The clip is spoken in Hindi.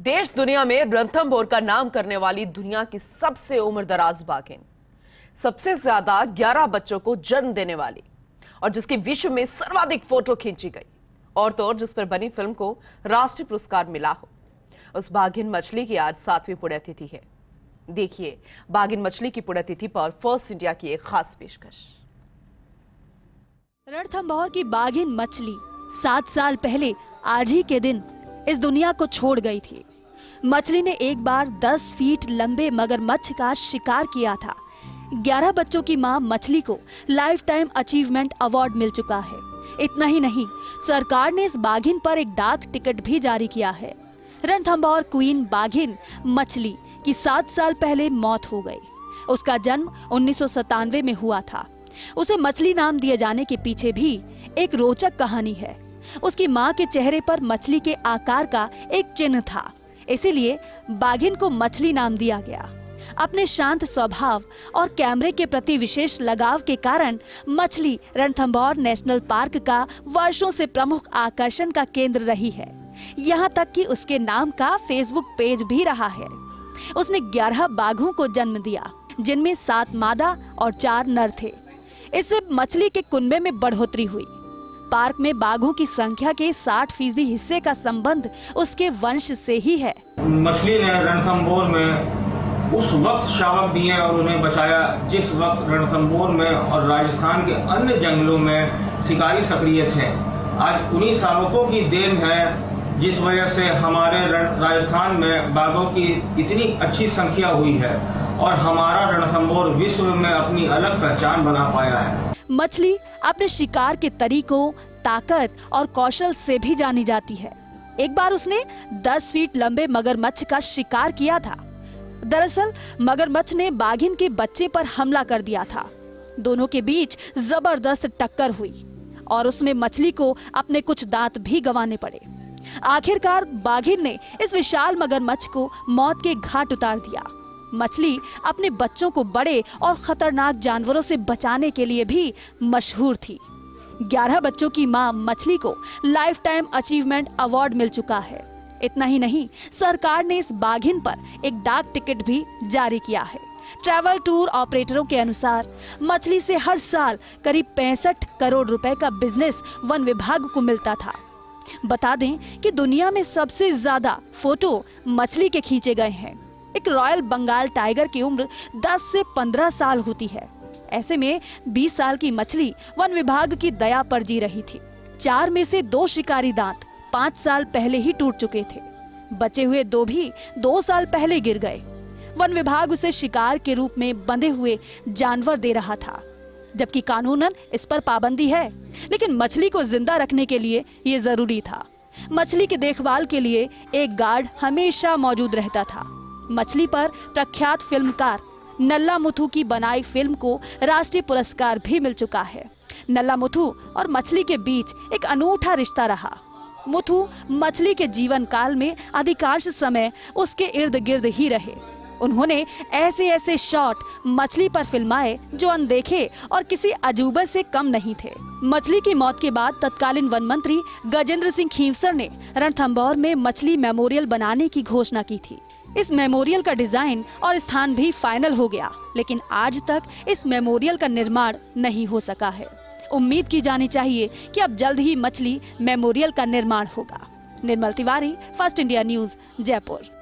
देश दुनिया में रणथंभौर का नाम करने वाली दुनिया की सबसे उम्र दराज बाघिन। सबसे ज़्यादा 11 बच्चों को जन्म देने वाली और जिसकी विश्व में सर्वाधिक फ़ोटो खींची गई। और तो और जिस पर बनी फ़िल्म को राष्ट्रीय पुरस्कार मिला हो। उस बाघिन मछली की आज सातवीं पुण्यतिथि है। देखिए, बाघिन मछली की पुण्यतिथि पर फ़र्स्ट इंडिया की एक खास पेशकश। रणथंभौर की बाघिन मछली सात साल पहले आज ही के दिन इस दुनिया को छोड़ गई थी। मछली ने एक बार 10 फीट लंबे मगरमच्छ का शिकार किया था। 11 बच्चों की माँ मछली को लाइफ टाइम अचीवमेंट अवार्ड मिल चुका है। इतना ही नहीं, सरकार ने इस बाघिन पर एक डाक टिकट भी जारी किया है। रणथंभौर क्वीन बाघिन मछली की सात साल पहले मौत हो गई। उसका जन्म उन्नीस सौ सतानवे में हुआ था। उसे मछली नाम दिए जाने के पीछे भी एक रोचक कहानी है। उसकी माँ के चेहरे पर मछली के आकार का एक चिन्ह था। इसीलिए बाघिन को मछली नाम दिया गया। अपने शांत स्वभाव और कैमरे के प्रति विशेष लगाव के कारण मछली रणथंभौर नेशनल पार्क का वर्षों से प्रमुख आकर्षण का केंद्र रही है। यहाँ तक कि उसके नाम का फेसबुक पेज भी रहा है। उसने 11 बाघों को जन्म दिया, जिनमें सात मादा और चार नर थे। इससे मछली के कुनबे में बढ़ोतरी हुई। पार्क में बाघों की संख्या के 60 फ़ीसदी हिस्से का संबंध उसके वंश से ही है। मछली ने रणथम्बोर में उस वक्त शावक दिए और उन्हें बचाया, जिस वक्त रणथम्बोर में और राजस्थान के अन्य जंगलों में शिकारी सक्रिय थे। आज उन्हीं शावकों की देन है, जिस वजह से हमारे राजस्थान में बाघों की इतनी अच्छी संख्या हुई है और हमारा रणथम्बोर विश्व में अपनी अलग पहचान बना पाया है। मछली अपने शिकार के तरीकों, ताकत और कौशल से भी जानी जाती है। एक बार उसने 10 फीट लंबे मगरमच्छ का शिकार किया था। दरअसल, मगरमच्छ ने बाघिन के बच्चे पर हमला कर दिया था। दोनों के बीच ज़बरदस्त टक्कर हुई और उसमें मछली को अपने कुछ दांत भी गंवाने पड़े। आखिरकार बाघिन ने इस विशाल मगरमच्छ को मौत के घाट उतार दिया। मछली अपने बच्चों को बड़े और खतरनाक जानवरों से बचाने के लिए भी मशहूर थी। 11 बच्चों की माँ मछली को लाइफ टाइम अचीवमेंट अवार्ड मिल चुका है। इतना ही नहीं, सरकार ने इस बाघिन पर एक डाक टिकट भी जारी किया है। ट्रैवल टूर ऑपरेटरों के अनुसार, मछली से हर साल करीब पैंसठ करोड़ रुपए का बिज़नेस वन विभाग को मिलता था। बता दें कि दुनिया में सबसे ज़्यादा फ़ोटो मछली के खींचे गए हैं। एक रॉयल बंगाल टाइगर की उम्र 10 से 15 साल होती है। ऐसे में 20 साल की मछली वन विभाग की दया पर जी रही थी। चार में से दो शिकारी दांत पाँच साल पहले ही टूट चुके थे। बचे हुए दो भी दो साल पहले गिर गए। वन विभाग उसे शिकार के रूप में बंधे हुए जानवर दे रहा था, जबकि कानूनन इस पर पाबंदी है। लेकिन मछली को ज़िंदा रखने के लिए ये ज़रूरी था। मछली की देखभाल के लिए एक गार्ड हमेशा मौजूद रहता था। मछली पर प्रख्यात फिल्मकार नल्ला मुथु की बनाई फ़िल्म को राष्ट्रीय पुरस्कार भी मिल चुका है। नल्ला मुथु और मछली के बीच एक अनूठा रिश्ता रहा। मुथु मछली के जीवन काल में अधिकांश समय उसके इर्द गिर्द ही रहे। उन्होंने ऐसे ऐसे शॉट मछली पर फिल्माए जो अनदेखे और किसी अजूबे से कम नहीं थे। मछली की मौत के बाद तत्कालीन वन मंत्री गजेंद्र सिंह खीवसर ने रणथम्बौर में मछली मेमोरियल बनाने की घोषणा की थी। इस मेमोरियल का डिज़ाइन और स्थान भी फाइनल हो गया, लेकिन आज तक इस मेमोरियल का निर्माण नहीं हो सका है। उम्मीद की जानी चाहिए कि अब जल्द ही मछली मेमोरियल का निर्माण होगा। Nirmal Tiwari, first India news, Jaipur.